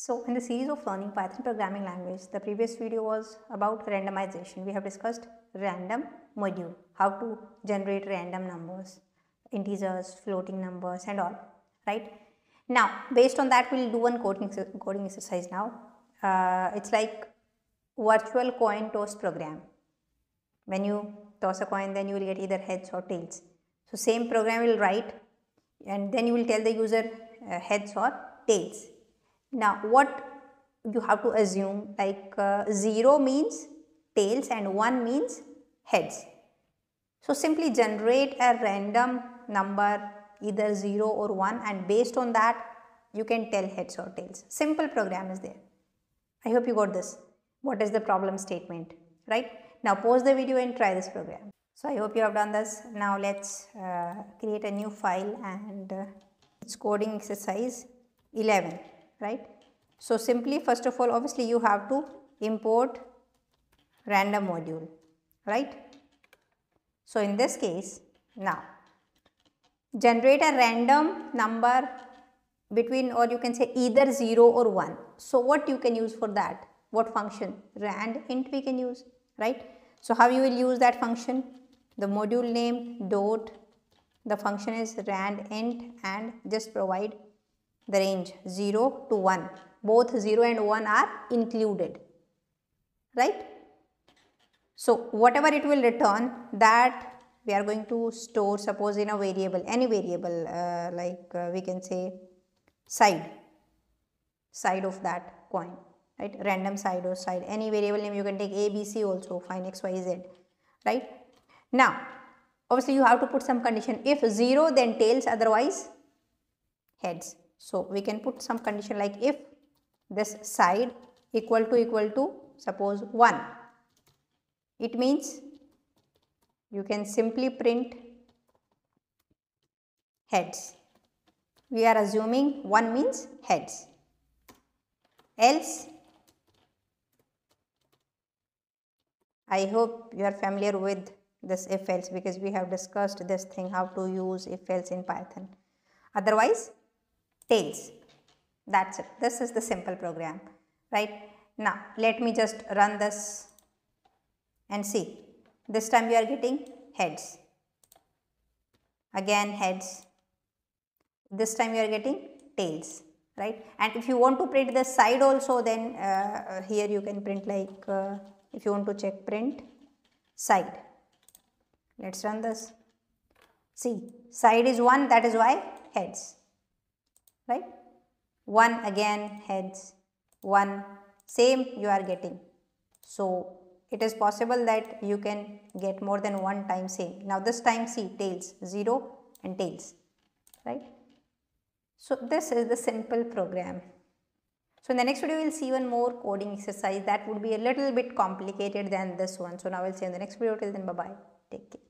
So in the series of learning Python programming language, the previous video was about randomization. We have discussed random module, how to generate random numbers, integers, floating numbers and all, right? Now, based on that, we'll do one coding, coding exercise now. Uh, it's like virtual coin toss program. When you toss a coin, then you will get either heads or tails. So same program will write and then you will tell the user uh, heads or tails now what you have to assume like uh, 0 means tails and 1 means heads. So simply generate a random number either 0 or 1 and based on that you can tell heads or tails. Simple program is there. I hope you got this. What is the problem statement, right? Now pause the video and try this program. So I hope you have done this. Now let's uh, create a new file and uh, it's coding exercise 11 right. So simply first of all obviously you have to import random module right. So in this case now generate a random number between or you can say either 0 or 1. So what you can use for that? What function? randint we can use right. So how you will use that function? The module name dot the function is randint and just provide the range 0 to 1 both 0 and 1 are included. Right. So, whatever it will return that we are going to store suppose in a variable any variable uh, like uh, we can say side side of that coin right? Random side or side. Any variable name you can take a b c also fine x y z right? Now obviously you have to put some condition. If 0 then tails otherwise heads so, we can put some condition like if this side equal to equal to suppose 1, it means you can simply print heads. We are assuming 1 means heads. Else, I hope you are familiar with this if else because we have discussed this thing how to use if else in Python. Otherwise, tails. That's it. This is the simple program, right? Now, let me just run this and see. This time you are getting heads. Again heads. This time you are getting tails, right? And if you want to print the side also, then uh, here you can print like, uh, if you want to check print side. Let's run this. See, side is 1, that is why heads right. 1 again heads, 1 same you are getting. So, it is possible that you can get more than one time same. Now, this time see tails 0 and tails right. So, this is the simple program. So, in the next video we will see one more coding exercise that would be a little bit complicated than this one. So, now we will see in the next video till then bye bye take care.